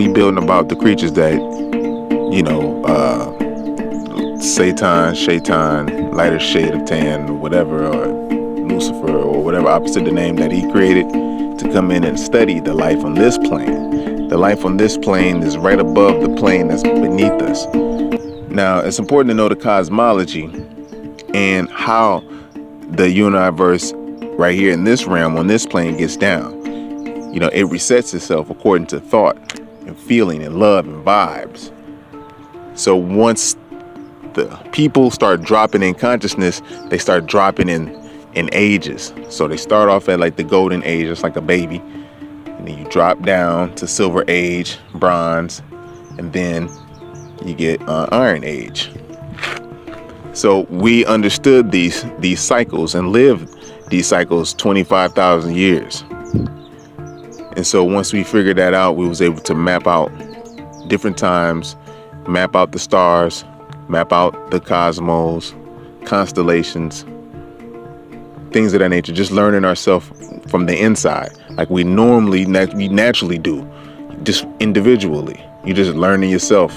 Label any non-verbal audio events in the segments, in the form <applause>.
we building about the creatures that, you know, uh, Satan, Shaitan, lighter shade of tan, whatever, or Lucifer, or whatever opposite the name that he created to come in and study the life on this plane. The life on this plane is right above the plane that's beneath us. Now, it's important to know the cosmology and how the universe right here in this realm on this plane gets down. You know, it resets itself according to thought and feeling and love and vibes. So once the people start dropping in consciousness, they start dropping in in ages. So they start off at like the golden age, just like a baby, and then you drop down to silver age, bronze, and then you get uh, iron age. So we understood these these cycles and lived these cycles 25,000 years. And so once we figured that out, we was able to map out different times, map out the stars, map out the cosmos, constellations, things of that nature, just learning ourselves from the inside, like we normally, nat- we naturally do, just individually. You're just learning yourself.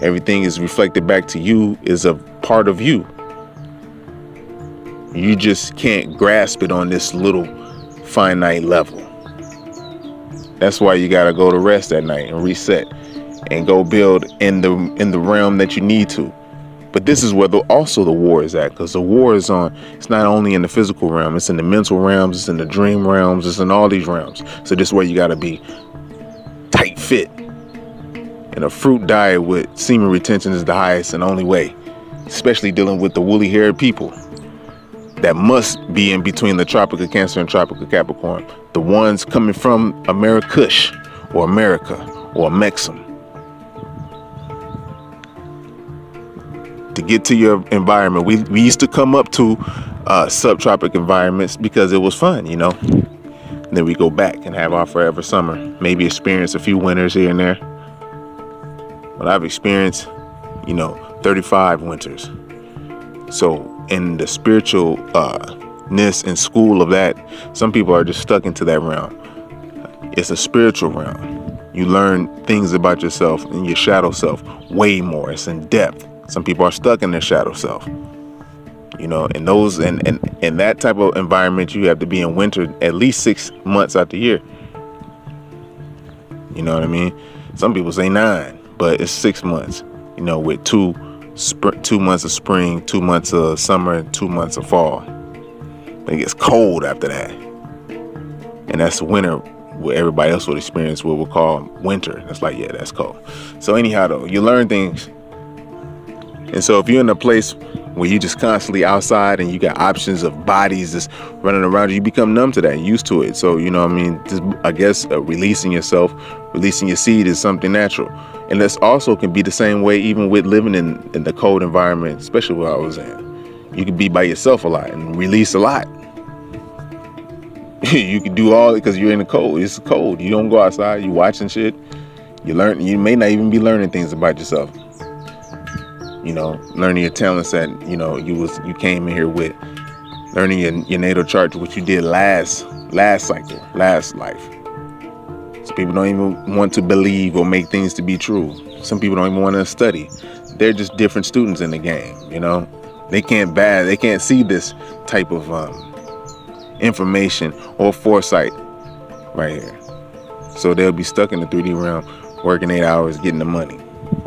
Everything is reflected back to you is a part of you. You just can't grasp it on this little finite level. That's why you gotta go to rest at night and reset and go build in the in the realm that you need to. But this is where the, also the war is at, because the war is on. It's not only in the physical realm; it's in the mental realms, it's in the dream realms, it's in all these realms. So this is where you got to be tight fit. And a fruit diet with semen retention is the highest and only way, especially dealing with the woolly-haired people that must be in between the tropical Cancer and tropical Capricorn. The ones coming from Americush or America or Mexum. to get to your environment. We, we used to come up to uh, subtropic environments because it was fun, you know. And then we go back and have our forever summer. Maybe experience a few winters here and there. But I've experienced, you know, 35 winters. So in the spiritual uh, ness and school of that, some people are just stuck into that realm. It's a spiritual realm. You learn things about yourself and your shadow self way more. It's in depth some people are stuck in their shadow self. You know, in those and and in that type of environment, you have to be in winter at least six months out the year. You know what I mean? Some people say nine, but it's six months. You know, with two two months of spring, two months of summer, and two months of fall. It gets cold after that, and that's winter. What everybody else would experience what we'll call winter. That's like, yeah, that's cold. So anyhow, though, you learn things and so if you're in a place where you just constantly outside and you got options of bodies just running around you, become numb to that, used to it. So, you know, I mean, just, I guess uh, releasing yourself, releasing your seed is something natural. And this also can be the same way even with living in, in the cold environment, especially where I was in. You can be by yourself a lot and release a lot. <laughs> you can do all because you're in the cold. It's cold. You don't go outside. You watching shit. You learn. You may not even be learning things about yourself you know, learning your talents that, you know, you was you came in here with, learning your, your natal chart, what you did last last cycle, last life. Some people don't even want to believe or make things to be true. Some people don't even want to study. They're just different students in the game, you know. They can't bad, they can't see this type of um, information or foresight right here. So they'll be stuck in the 3D realm, working eight hours, getting the money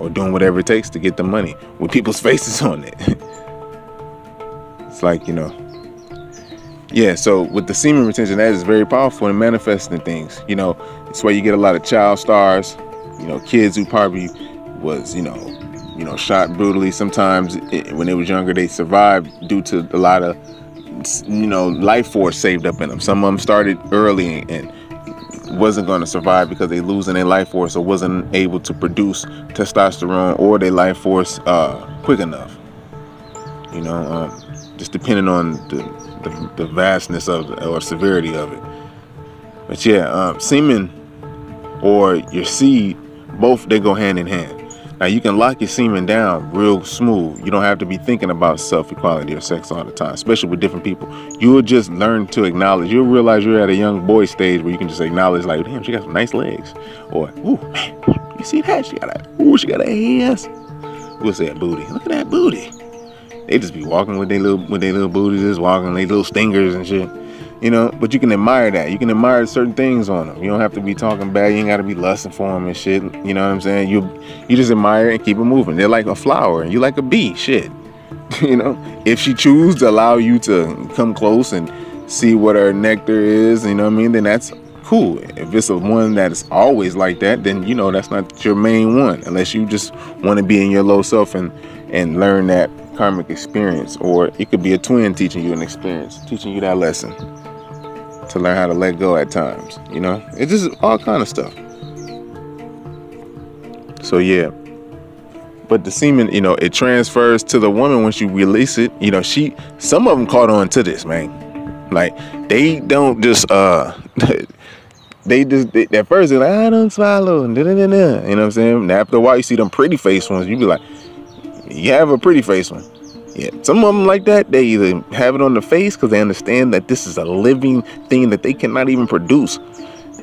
or doing whatever it takes to get the money with people's <laughs> faces on it. it's like, you know, yeah, so with the semen retention, that is very powerful in manifesting things. You know, it's why you get a lot of child stars, you know, kids who probably was, you know, you know, shot brutally. Sometimes it, when they was younger, they survived due to a lot of, you know, life force saved up in them. Some of them started early and wasn't going to survive because they losing their life force or wasn't able to produce testosterone or their life force uh, quick enough. You know, um, just depending on the, the, the vastness of or severity of it. But yeah, um, semen or your seed, both they go hand in hand. Now you can lock your semen down real smooth. You don't have to be thinking about self equality or sex all the time, especially with different people. You'll just learn to acknowledge. You'll realize you're at a young boy stage where you can just acknowledge, like, damn, she got some nice legs, or ooh, man, you see that? She got a ooh, she got a ass. Say a booty. Look at that booty. They just be walking with their little with their little booties, just walking, their little stingers and shit you know but you can admire that. You can admire certain things on them you don't have to be talking bad. You ain't got to be lusting for them and shit. You know what i'm saying? You you just admire and keep it moving. They're like a flower. And you like a bee. Shit. <laughs> You know? If she chooses to allow you to come close and see what her nectar is you know what i mean? Then that's cool. If it's a one that is always like that then you know that's not your main one. Unless you just want to be in your low self and and learn that karmic experience. Or it could be a twin teaching you an experience teaching you that lesson to learn how to let go at times. You know, it's just all kind of stuff. So yeah. But the semen, you know, it transfers to the woman once you release it. You know, she some of them caught on to this, man. Like they don't just uh <laughs> they just they, at first they're like, I don't swallow and da, da, da, da. you know what I'm saying? And after a while you see them pretty face ones, you be like, you have a pretty face one. Yeah, some of them like that, they either have it on the face because they understand that this is a living thing that they cannot even produce. <laughs>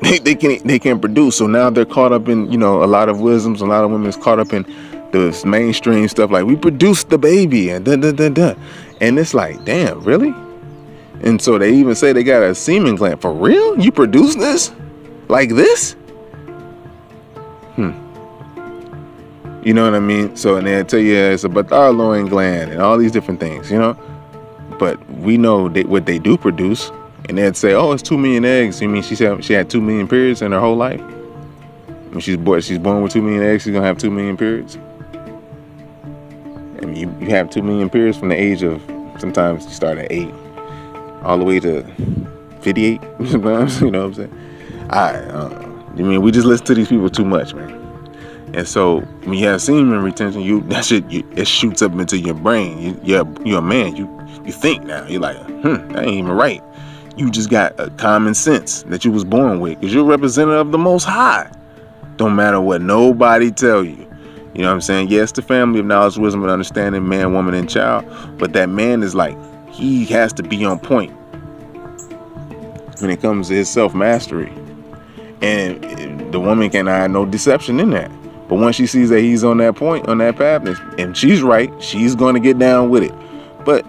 They, they can they can't produce. So now they're caught up in you know a lot of wisdoms. A lot of women's caught up in this mainstream stuff like we produced the baby and da da da da, and it's like damn really. And so they even say they got a semen gland for real. You produce this like this? You know what I mean? So, and they'll tell you it's a Bartholomew gland and all these different things, you know? But we know they, what they do produce. And they'd say, oh, it's two million eggs. You mean she said she had two million periods in her whole life? When she's born, she's born with two million eggs, she's gonna have two million periods. I mean, you, you have two million periods from the age of sometimes you start at eight, all the way to 58. <laughs> you know what I'm saying? I, uh, I mean, we just listen to these people too much, man. And so when you have semen retention, you <laughs> that shit you, it shoots up into your brain. You, you're you're a man. You you think now. You're like, hmm, that ain't even right. You just got a common sense that you was born with, cause you're representative of the Most High. Don't matter what nobody tell you. You know what I'm saying? Yes, the family of knowledge, wisdom, and understanding, man, woman, and child. But that man is like he has to be on point when it comes to his self mastery, and the woman can have no deception in that. But once she sees that he's on that point, on that path, and she's right, she's going to get down with it. But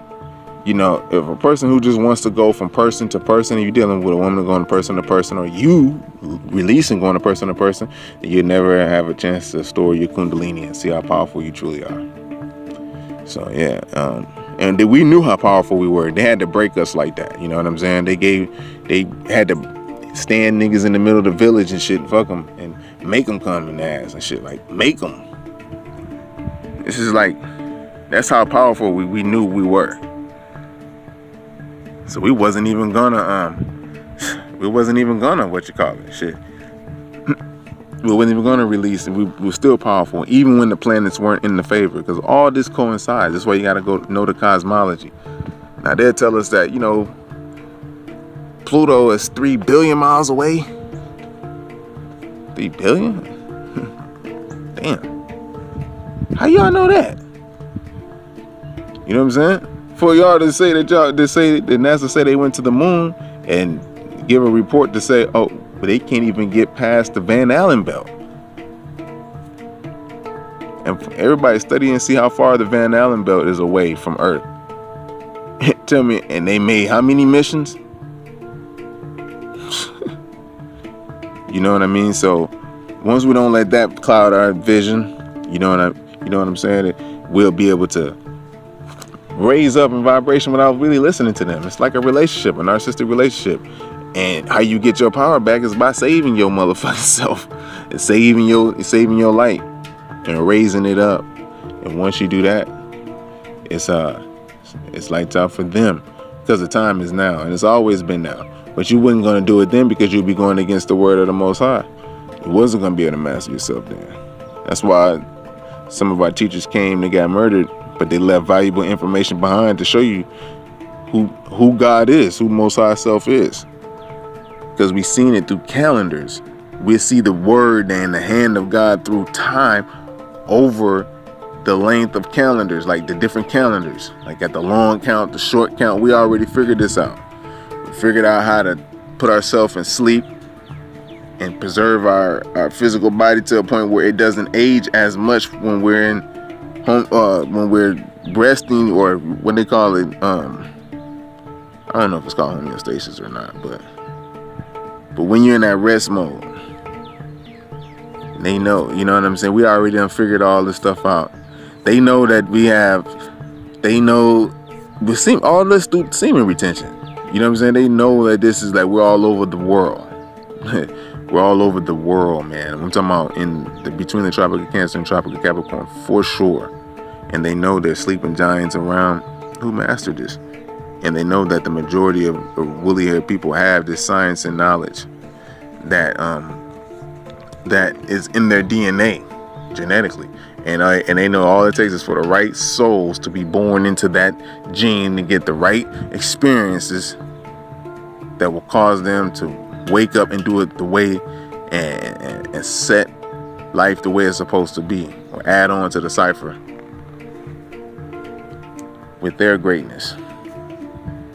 you know, if a person who just wants to go from person to person, you're dealing with a woman going person to person, or you releasing going to person to person, you never have a chance to store your kundalini and see how powerful you truly are. So yeah, um, and we knew how powerful we were. They had to break us like that. You know what I'm saying? They gave, they had to stand niggas in the middle of the village and shit, fuck them, and make them come in the ass and shit. Like, make them. This is like, that's how powerful we, we knew we were. So we wasn't even gonna, um, <sighs> we wasn't even gonna, what you call it, shit. <clears throat> we wasn't even gonna release and we, we were still powerful, even when the planets weren't in the favor, because all this coincides. That's why you gotta go know the cosmology. Now they'll tell us that, you know, Pluto is three billion miles away. Three billion? <laughs> Damn. How y'all know that? You know what I'm saying? For y'all to say that y'all to say that NASA say they went to the moon and give a report to say, oh, but they can't even get past the Van Allen belt. And everybody study and see how far the Van Allen belt is away from Earth. <laughs> Tell me, and they made how many missions? You know what I mean? So once we don't let that cloud our vision, you know what I you know what I'm saying? We'll be able to raise up in vibration without really listening to them. It's like a relationship, a narcissistic relationship. And how you get your power back is by saving your motherfucking <laughs> self and saving your saving your light and raising it up. And once you do that, it's uh it's lights out for them because the time is now and it's always been now. But you wasn't going to do it then because you'd be going against the word of the Most High. You wasn't going to be able to master yourself then. That's why some of our teachers came, they got murdered, but they left valuable information behind to show you who who God is, who Most High Self is. Because we've seen it through calendars. We see the word and the hand of God through time over the length of calendars, like the different calendars, like at the long count, the short count. We already figured this out. Figured out how to put ourselves in sleep and preserve our, our physical body to a point where it doesn't age as much when we're in home uh, when we're resting or what they call it um I don't know if it's called homeostasis or not, but but when you're in that rest mode, they know, you know what I'm saying? We already done figured all this stuff out. They know that we have they know we seem all this semen retention. You know what I'm saying? They know that this is like we're all over the world. <laughs> we're all over the world, man. I'm talking about in the, between the tropical Cancer and tropical Capricorn for sure. And they know there's sleeping giants around who mastered this and they know that the majority of, woolly haired people have this science and knowledge that um, that is in their DNA genetically, and I and they know all it takes is for the right souls to be born into that gene to get the right experiences that will cause them to wake up and do it the way and, and, and set life the way it's supposed to be, or add on to the cipher with their greatness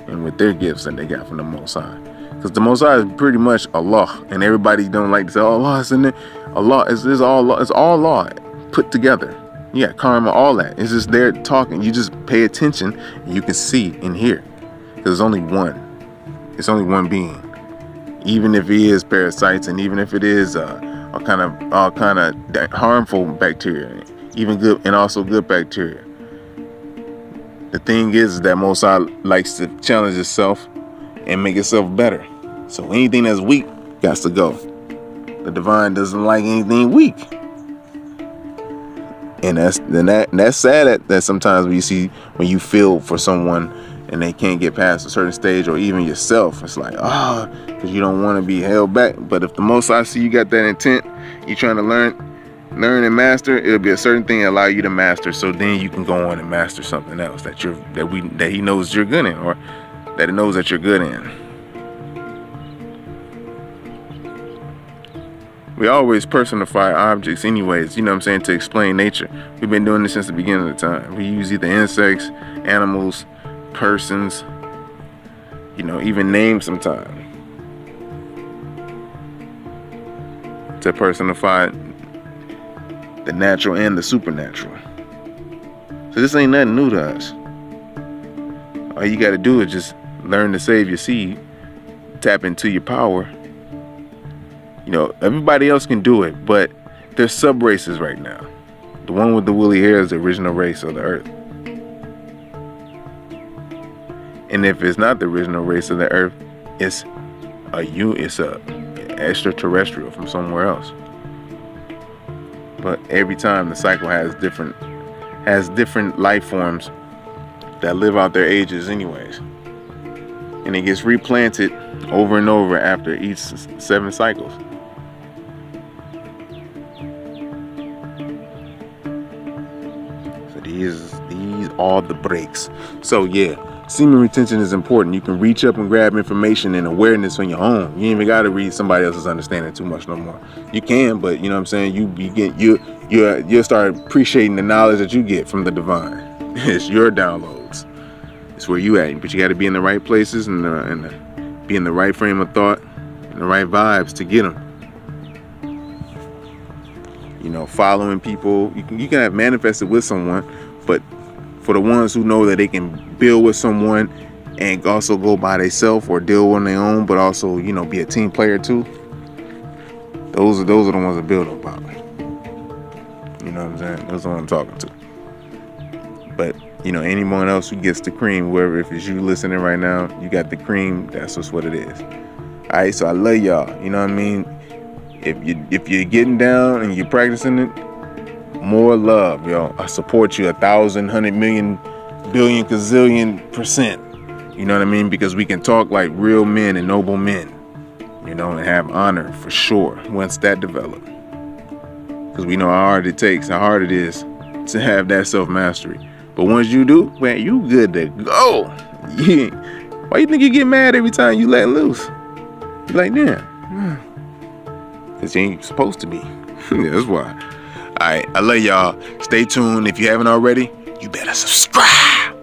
and with their gifts that they got from the Most High. Because the Most High is pretty much Allah, and everybody don't like to say oh, Allah is in there. Allah is is all law. It's all law put together. Yeah, karma, all that. It's just there talking. You just pay attention, and you can see and hear. Because there's only one. It's only one being. Even if he is parasites, and even if it is uh, all kind of all kind of harmful bacteria, even good and also good bacteria the thing is that Most High likes to challenge itself and make itself better. So anything that's weak got to go. The divine doesn't like anything weak. And that's then that that's sad that, that sometimes when you see when you feel for someone and they can't get past a certain stage or even yourself, it's like, ah, oh, because you don't want to be held back. But if the Most High see you got that intent, you're trying to learn, learn and master, it'll be a certain thing that allow you to master. So then you can go on and master something else that you're that we that he knows you're good in, or that it knows that you're good in. We always personify objects anyways, you know what I'm saying, to explain nature. We've been doing this since the beginning of the time. We use either insects, animals, persons, you know, even names sometimes. To personify the natural and the supernatural. So this ain't nothing new to us. All you got to do is just learn to save your seed, tap into your power. You know, everybody else can do it, but there's sub races right now. The one with the woolly hair is the original race of the earth. And if it's not the original race of the earth, it's a you it's a extraterrestrial from somewhere else but every time the cycle has different has different life forms that live out their ages anyways and it gets replanted over and over after each seven cycles these are the breaks so yeah semen retention is important. You can reach up and grab information and awareness on your own. You even got to read somebody else's understanding too much no more. You can, but you know what I'm saying. You begin you you you you start appreciating the knowledge that you get from the divine. <laughs> it's your downloads. It's where you at, but you got to be in the right places and the, and the, be in the right frame of thought and the right vibes to get them. You know, following people. You can you can have manifested with someone, but for the ones who know that they can build with someone and also go by themselves or deal on their own, but also you know be a team player too. Those are those are the ones that build up about. You know what I'm saying? That's what I'm talking to. But you know anyone else who gets the cream, wherever if it's you listening right now, you got the cream. That's just what it is. All right, so I love y'all. You know what I mean? If you if you're getting down and you're practicing it, more love, yo. I support you a thousand, hundred million, billion, gazillion percent. You know what I mean? Because we can talk like real men and noble men, you know, and have honor for sure once that develops. Because we know how hard it takes, how hard it is to have that self mastery. But once you do, man, you good to go. <laughs> Why you think you get mad every time you let loose? You're like, damn. <sighs> Because you ain't supposed to be. <laughs> That's why. Right, I love y'all. Stay tuned. If you haven't already, you better subscribe.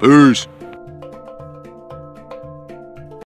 Peace.